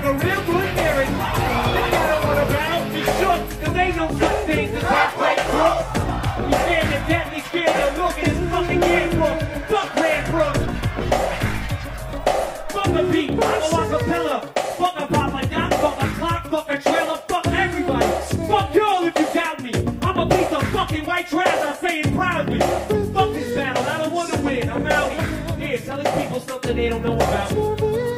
have a real good marriage. They gotta wanna balance the shook, cause they don't cut things as halfway crooks. You stand there deadly scared of looking this fucking handbook. Fuck Red Brooks. Fuck a beat, fuck a acapella. Fuck a Papa Doc, fuck a clock, fuck a trailer, fuck everybody. Fuck y'all if you doubt me. I'm a piece of fucking white trash, I say it proudly. Fuck this battle, I don't wanna win. I'm out here, here telling people something they don't know about me.